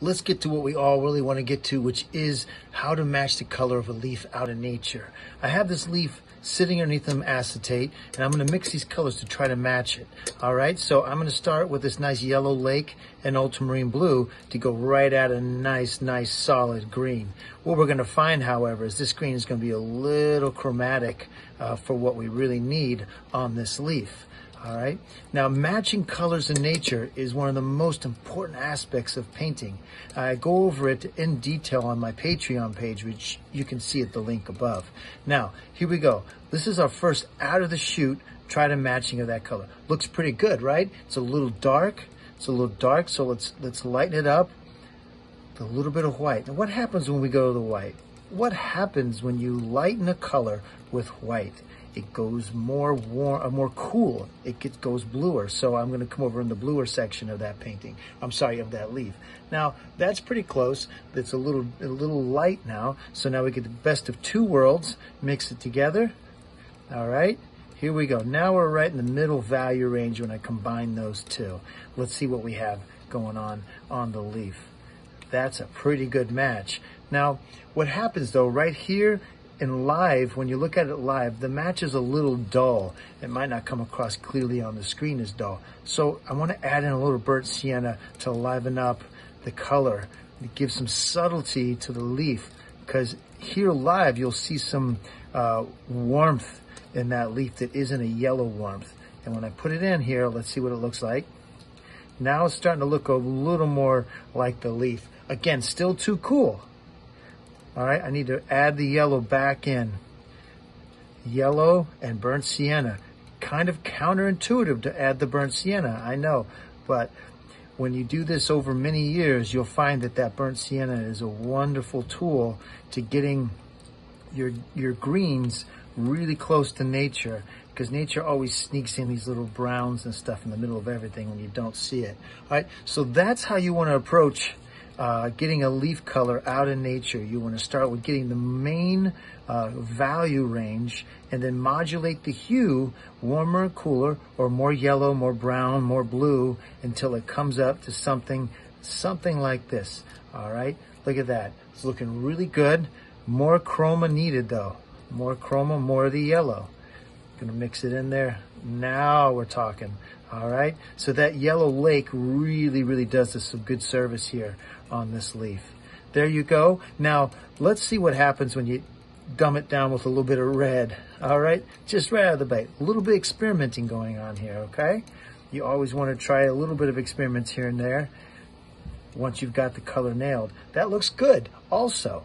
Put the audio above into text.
let's get to what we all really want to get to, which is how to match the color of a leaf out in nature. I have this leaf sitting underneath some acetate, and I'm going to mix these colors to try to match it. All right, so I'm going to start with this nice yellow lake and ultramarine blue to go right at a nice, nice solid green. What we're going to find, however, is this green is going to be a little chromatic uh, for what we really need on this leaf. All right. Now, matching colors in nature is one of the most important aspects of painting. I go over it in detail on my Patreon page, which you can see at the link above. Now, here we go. This is our first out of the shoot try to matching of that color. Looks pretty good, right? It's a little dark. It's a little dark, so let's let's lighten it up. A little bit of white. Now, what happens when we go to the white? What happens when you lighten a color with white? it goes more warm, uh, more cool. It gets, goes bluer. So I'm going to come over in the bluer section of that painting. I'm sorry, of that leaf. Now that's pretty close. It's a little, a little light now. So now we get the best of two worlds. Mix it together. All right. Here we go. Now we're right in the middle value range when I combine those two. Let's see what we have going on on the leaf. That's a pretty good match. Now, what happens though, right here in live, when you look at it live, the match is a little dull. It might not come across clearly on the screen as dull. So I want to add in a little burnt sienna to liven up the color, give some subtlety to the leaf. Because here live, you'll see some uh, warmth in that leaf that isn't a yellow warmth. And when I put it in here, let's see what it looks like. Now it's starting to look a little more like the leaf. Again, still too cool. All right, I need to add the yellow back in. Yellow and burnt sienna. Kind of counterintuitive to add the burnt sienna, I know. But when you do this over many years, you'll find that that burnt sienna is a wonderful tool to getting your, your greens really close to nature because nature always sneaks in these little browns and stuff in the middle of everything when you don't see it. All right, so that's how you want to approach uh, getting a leaf color out in nature, you want to start with getting the main uh, value range and then modulate the hue warmer, cooler, or more yellow, more brown, more blue until it comes up to something, something like this. All right, look at that. It's looking really good. More chroma needed though. More chroma, more of the yellow. Gonna mix it in there. Now we're talking. All right. So that yellow lake really, really does us some good service here on this leaf. There you go. Now let's see what happens when you dumb it down with a little bit of red. All right. Just right out of the bait. A little bit experimenting going on here. Okay. You always want to try a little bit of experiments here and there once you've got the color nailed. That looks good also.